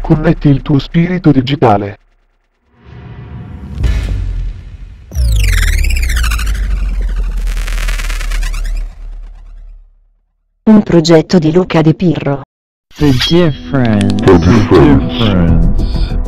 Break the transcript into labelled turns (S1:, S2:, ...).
S1: Connetti il tuo spirito digitale.
S2: Un progetto di Luca De Pirro.
S3: The difference. The difference.